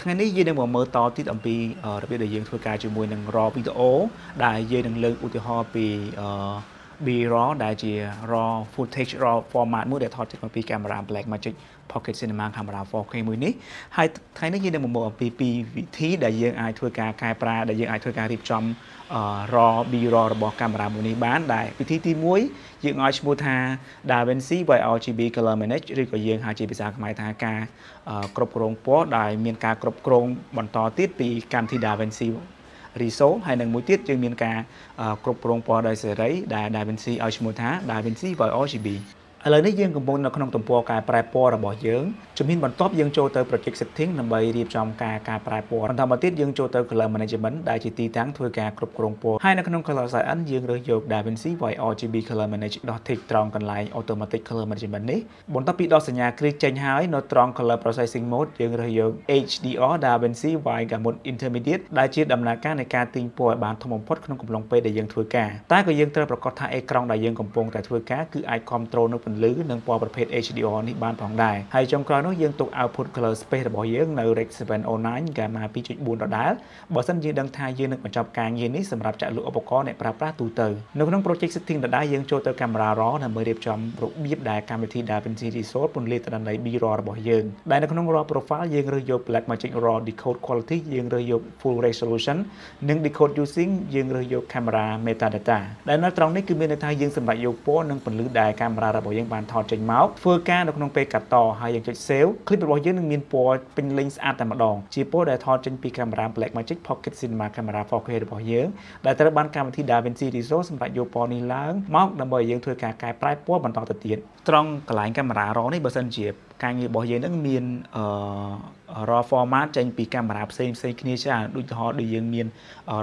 ថ្ងៃនេះយើងនឹងមកមើលតទៀតអំពីរបៀបដែលយើងធ្វើការជាមួយនឹង RAW video ដែលយើងនឹងលើកឧទាហរណ៍ពី B RAW ដែលជា RAW footage RAW format មួយដែលថតចេញពីកាមេរ៉ា Blackmagic Pocket Cinema Camera 4K មួយនេះហើយថ្ងៃនេះយើងនឹងមកមើលអំពីពីរវិធីដែលយើងអាចធ្វើការកែប្រែដែលយើងអាចធ្វើការរៀបចំ RAW B RAW របស់កាមេរ៉ាមួយនេះបានដែលវិធីទី1យើងឲ្យឈ្មោះថា DaVinci by RGB Color Manage ឬក៏យើងហៅជាភាសាខ្មែរថាការគ្រប់គ្រងពណ៌ដែលមានការគ្រប់គ្រងបន្តទៀតពីកម្មវិធី DaVinci Resolve ហើយនឹងមួយទៀតយើងមានការគ្រប់គ្រងពណ៌ដោយសេរីដែល DaVinci ឲ្យឈ្មោះថា DaVinci by RGB ឥឡូវនេះយើងកំពុងនៅក្នុងទំព័រកែប្រែពណ៌របស់យើងជំហានបន្ទាប់យើងចូលទៅ project setting ដើម្បីរៀបចំការកែប្រែពណ៌បន្តមកទៀតយើងចូលទៅ color management ដែលជាទីតាំងធ្វើការគ្រប់គ្រងពណ៌ហើយនៅក្នុង color cyan យើងរើសយក DaVinci by RGB color manage ដោះ tick ត្រង់កន្លែង automatic color management នេះបន្ទាប់ពីដោះសញ្ញាគ្រីសចេញហើយនៅត្រង់ color processing mode យើងរើសយក HDR DaVinci by Gamut intermediate ដែលជាដំណើរការនៃការទាញពណ៌ឲ្យបានធំបំផុតក្នុងកំឡុងពេលដែលយើងធ្វើការតែក៏យើងត្រូវប្រកាសថាអេក្រង់ដែលយើងកំពុងតែធ្វើការគឺអាច control នៅពន្លឺនិងពណ៌ប្រភេទ HDR នេះបានផងដែរហើយចុងក្រោយនោះយើងទុក output color space របស់យើងនៅ Rec 709 Gamma 2.4ដដែលបើសិនយើងដឹងថាយើងនឹងបញ្ចប់ការងារនេះសម្រាប់ចាក់លក់ឧបករណ៍អ្នកប្រើប្រាស់ទូទៅនៅក្នុង project setting ដដែលយើងចូលទៅ camera raw ដើម្បីរៀបចំរបៀបដែលកម្មវិធី DaVinci Resolve ពន្លាតដល់នៃ B raw របស់យើងដែលនៅក្នុង raw profile យើងរើសយក Blackmagic raw decode quality យើងរើសយក full resolution និង decode using យើងរើសយក camera metadata ដែលនៅត្រង់នេះគឺមានន័យថាយើងសម្រាប់យកពណ៌និងពន្លឺដែលកាមេរ៉ារបស់យបានថតចេញមកធ្វើការនៅក្នុងពេលកាត់តហើយយើងចុច save คลิปរបស់យើងនឹងមានពណ៌ពេញលេញស្អាតតែម្ដងជាពណ៌ដែលថតចេញពីកាមេរ៉ា Blackmagic Pocket Cinema Camera 4K របស់យើងដែលត្រូវបានកម្មវិធី DaVinci Resolve សម្រាប់យកពណ៌នេះឡើងមកដើម្បីឲ្យយើងធ្វើការកែប្រែពណ៌បន្តទៅទៀតត្រង់កន្លែងកាមេរ៉ា RAW នេះបើសិនជា ការងាររបស់យើងនឹងមានអឺ raw format ចេញពីកាមេរ៉ាផ្សេងផ្សេងគ្នាច្រើនដូចឧទាហរណ៍ដូចយើងមាន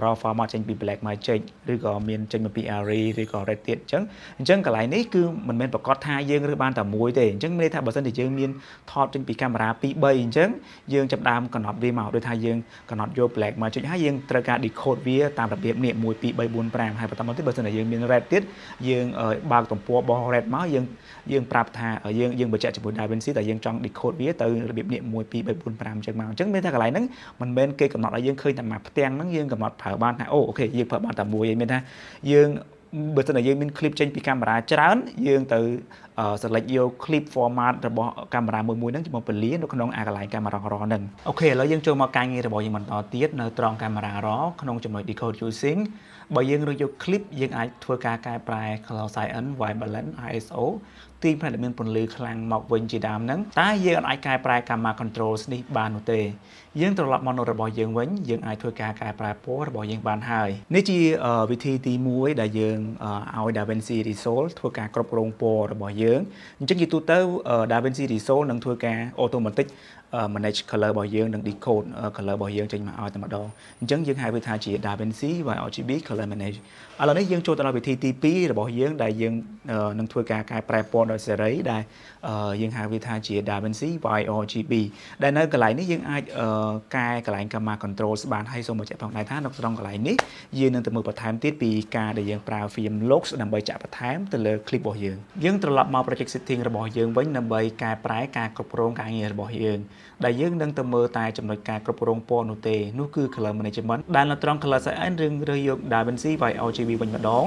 raw format ចេញពី Blackmagic ឬក៏មានចេញមកពី Arri ឬក៏ Red ទៀតអញ្ចឹងអញ្ចឹងកន្លែងនេះគឺមិនមែនប្រកាសថាយើងរើសបានតែមួយទេអញ្ចឹងមានន័យថាបើសិនជាយើងមានថតចេញពីកាមេរ៉ា2 3អញ្ចឹងយើងចាប់ដើមកំណត់វាមកដូចថាយើងកំណត់យក Blackmagic ហើយយើងត្រូវការ decode វាតាមរបៀបនេះ1 2 3 4 5ហើយបន្តមកទៀតបើសិនជាយើងមាន Red ទៀតយើងបើកទំព័ររបស់ Red មកយើងយើងប្រាប់ថាយើងយើងបញ្ជាក់ជាមួយ DaVinci តែយើងចង់ decode វាទៅរបៀបនេះ1 2 3 4 5អញ្ចឹងមកអញ្ចឹងមានថាកន្លែងហ្នឹងមិនមែនគេកំណត់ឲ្យយើងឃើញតែមួយផ្ទាំងហ្នឹងយើងកំណត់ប្រើបានថាអូអូខេយើងប្រើបានតែមួយឯងមានថាយើងបើសិនតែយើងមាន clip ចេញពីកាមេរ៉ាច្រើន យើងទៅ select យក clip format របស់កាមេរ៉ាមួយមួយហ្នឹងមកពលានៅក្នុងអាកន្លែងកាមេរ៉ារហ្នឹងអូខេឥឡូវយើងចូលមកការងាររបស់យើងបន្តទៀតនៅត្រង់កាមេរ៉ារក្នុងចំណុច decode using បើយើងរកយក clip យើងអាចធ្វើការកែប្រែ color cyan white balance ISO ទីផ្នែកដែលមានពន្លឺខ្លាំងមកវិញជាដើមហ្នឹងតែយើងអាចកែប្រែ camera controls នេះបាននោះទេយើងត្រឡប់មកនៅរបស់យើងវិញយើងអាចធ្វើការកែប្រែពណ៌របស់យើងបានហើយនេះជាវិធីទី1ដែលយើងឲ្យ DaVinci Resolve ធ្វើការគ្រប់គ្រងពណ៌របស់យើងអញ្ចឹងជាទូទៅ DaVinci Resolve នឹងធ្វើការ automatic manage color របស់យើងនិង decode color របស់យើងចេញមកឲ្យតែម្ដងអញ្ចឹងយើងហៅវាថាជា DaVinci by RGB color manage ឥឡូវនេះយើងចូលទៅដល់វិធីទី2របស់យើងដែលយើងនឹងធ្វើការកែប្រែពណ៌ដោយសេរីដែលយើងហៅវាថាជា DaVinci by RGB ដែលនៅកន្លែងនេះយើងអាចកែកន្លែង camera control បានហើយសូមបញ្ជាក់ផងដែរថានៅក្នុងកន្លែងនេះយើងនឹងទៅមើលបន្ថែមទៀតពីការដែលយើងប្រើ film lux ដើម្បីចាក់បន្ថែមទៅលើ clip របស់យើងយើងត្រឡប់មក project setting របស់យើងវិញដើម្បីកែប្រែការគ្រប់គ្រងការងាររបស់យើងដែលយើងនឹងទៅមើលតែចំណុចការគ្រប់គ្រងពណ៌នោះទេនោះគឺ color management ដែលនៅត្រង់ color cyan រឿងរើសយក DaVinci by RGB វិញម្ដង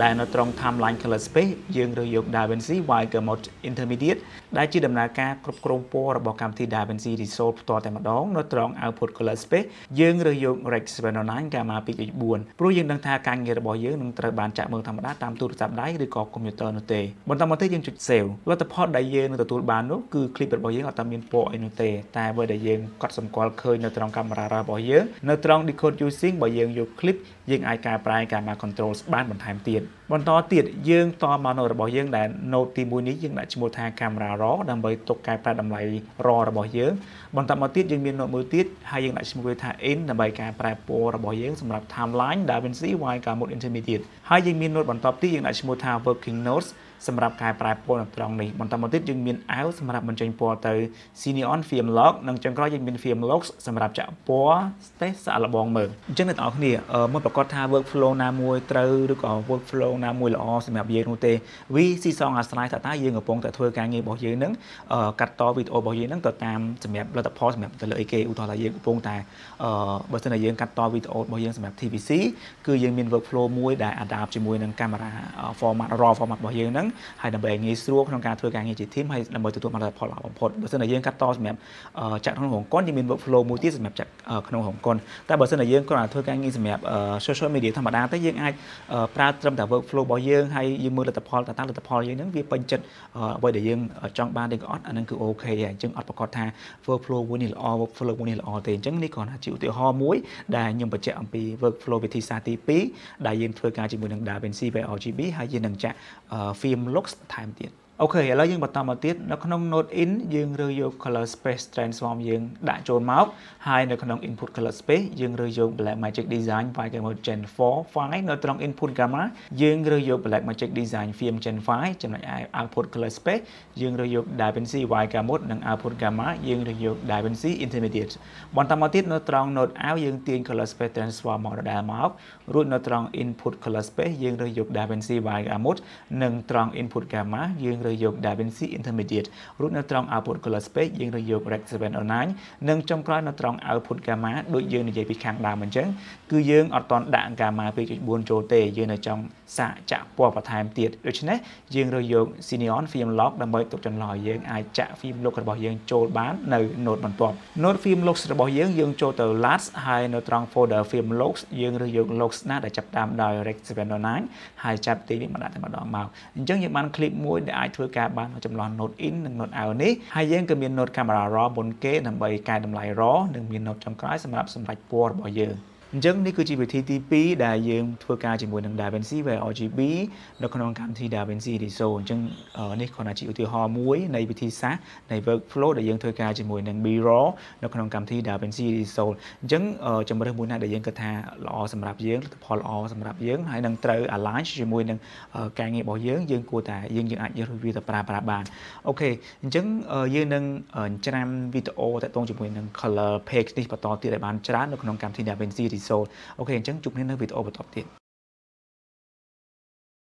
ដែលនៅត្រង់ timeline color space យើងរើសយក DaVinci by Gamut intermediate ដែលជាដំណើរការគ្រប់គ្រងពណ៌របស់កម្មវិធី DaVinci Resolve ផ្ទាល់តែម្ដងនៅត្រង់ output color space យើងរើសយក Rec 709 Gamma 2.4ព្រោះយើងដឹងថាការងាររបស់យើងនឹងត្រូវបានចាក់មើលធម្មតាតាមទូរស័ព្ទដៃឬក៏កុំព្យូទ័រនោះទេបន្តមកទៀតយើងចុច save លទ្ធផលដែលយើងនឹងទទួលបាននោះគឺ clip របស់យើងអត់តែមានពណ៌អីនោះទេតែអ្វីដែលយើងកត់សម្គាល់ឃើញនៅត្រង់កាមេរ៉ារបស់យើងនៅត្រង់ decode using បើយើងយក clip យើងអាចកែប្រែ camera controls បានបន្ថែមទៀតបន្តទៀតយើងតមក note របស់យើងដែល note ទី1នេះយើងដាក់ឈ្មោះថា camera raw ដើម្បីទុកកែប្រែតម្លៃ raw របស់យើងបន្តមកទៀតយើងមាន note មួយទៀតហើយយើងដាក់ឈ្មោះវាថា in ដើម្បីកែប្រែពណ៌របស់យើងសម្រាប់ timeline DaVinci Y Gamut Intermediate ហើយយើងមាន note បន្តទៀតយើងដាក់ឈ្មោះថា working notes សម្រាប់កែប្រែពណ៌នៅត្រង់នេះបន្តមកទៀតយើងមានអាវសម្រាប់បញ្ចេញពណ៌ទៅ Cineon Film Lock និងចុងក្រោយយើងមាន Film Locks សម្រាប់ចាក់ពណ៌ Stage សាកល្បងមើលអញ្ចឹងអ្នកទាំងអស់គ្នាមុនប្រកាសថា workflow ណាមួយត្រូវឬក៏ workflow ណាមួយល្អសម្រាប់យើងនោះទេវាស៊ីសងអាស្រ័យថាតើយើងកំពុងតែធ្វើការងាររបស់យើងនឹងកាត់តវីដេអូរបស់យើងនឹងទៅតាមសម្រាប់លទ្ធផលសម្រាប់ទៅលើអីគេឧទាហរណ៍ថាយើងកំពុងតែបើសិនជាយើងកាត់តវីដេអូរបស់យើងសម្រាប់ TVC គឺយើងមាន workflow មួយដែល adapt ជាមួយនឹងកាមេរ៉ា format raw format របស់យើងហ្នឹងហើយដើម្បីឲ្យងាយស្រួលក្នុងការធ្វើការងារជា team ហើយដើម្បីទទួលបានលទ្ធផលល្អបំផុតបើសិនជាយើងកាត់តសម្រាប់ចាក់ក្នុងរោងកុនយើងមាន workflow មួយទៀតសម្រាប់ចាក់ក្នុងរោងកុនតែបើសិនជាយើងគ្រាន់តែធ្វើការងារសម្រាប់ social media ធម្មតាទេយើងអាចប្រើត្រឹមតែ workflow របស់យើងហើយយើងមើលលទ្ធផលតើតើលទ្ធផលយើងហ្នឹងវាពេញចិត្តអ្វីដែលយើងចង់បានទេក៏អត់អាហ្នឹងគឺ OK ហើយអញ្ចឹងអត់ប្រកាសថា workflow មួយនេះល្អ workflow មួយនេះល្អទេអញ្ចឹងនេះគ្រាន់តែជាឧទាហរណ៍មួយដែលខ្ញុំបញ្ជាក់អំពី workflow វិធីសាស្ត្រទី2ដែលយើងធ្វើការជាមួយនឹង DaVinci YRGB ហើយយើងនឹងចាក់ film looks ថែមទៀត OK ឥឡូវយើងបន្តមកទៀតនៅក្នុង node in យើងរើសយក color space transform យើងដាក់ចូលមកហើយនៅក្នុង input color space យើងរើសយក Blackmagic Design file Gamma Gen 4 file នៅត្រង់ input gamma យើងរើសយក Blackmagic Design film Gen 5ចំណែកឯ output color space យើងរើសយក DaVinci Y Gamut និង output gamma យើងរើសយក DaVinci Intermediate បន្តមកទៀតនៅត្រង់ node out យើងទាញ color space transform មកដដែលមករួចនៅត្រង់ input color space យើងរើសយក DaVinci Y Gamut និងត្រង់ input gamma យើងរើសយក DaVinci Intermediate រួចនៅត្រង់ output color space យើងរើសយក Rec 709និងចុងក្រោយនៅត្រង់ output gamma ដូចយើងនិយាយពីខាងដើមអញ្ចឹងគឺយើងអត់តន់ដាក់ gamma 2.4ចូលទេយើងនៅចង់សាកចាក់ពណ៌បន្ថែមទៀតដូច្នេះយើងរើសយក Cineon Film Lock ដើម្បីទុកចន្លោះយើងអាចចាក់ film lock របស់យើងចូលបាននៅ node បន្ទាប់ node film locks របស់យើងយើងចូលទៅ last ហើយនៅត្រង់ folder film locks យើងរើសយក locks ណាដែលចាប់តាមដោយ Rec 709ហើយចាប់ទីនេះមកដាក់តែម្ដងមកអញ្ចឹងយើងបាន clip មួយដែលអាចធ្វើការបានចំនួន node in និង node out នេះហើយយើងក៏មាន node camera raw មុនគេដើម្បីកែតម្លៃ raw និងមាន node ចុងក្រោយសម្រាប់សម្រេចពណ៌របស់យើង អញ្ចឹងនេះគឺជាវិធីទី2ដែលយើងធ្វើការជាមួយនឹង DaVinci by RGB នៅក្នុងកម្មវិធី DaVinci Resolve អញ្ចឹងនេះគ្រាន់តែជាឧទាហរណ៍មួយនៃវិធីសាស្ត្រនៃ workflow ដែលយើងធ្វើការជាមួយនឹង B-RAW នៅក្នុងកម្មវិធី DaVinci Resolve អញ្ចឹងជំរើសមួយណាដែលយើងគិតថាល្អសម្រាប់យើងលទ្ធផលល្អសម្រាប់យើងហើយនឹងត្រូវ align ជាមួយនឹងការងាររបស់យើងយើងគួរតែយើងយើងអាចយកវាទៅប្រើប្រាស់បានអូខេអញ្ចឹងយើងនឹងច្រាំវីដេអូតាក់ទងជាមួយនឹង color page នេះបន្តទៀតឲ្យបានច្រើននៅក្នុងកម្មវិធី DaVinci Resolve អូខេអញ្ចឹងជួបគ្នានៅវីដេអូបន្តទៀត